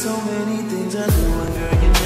So many things I do, and girl, you know.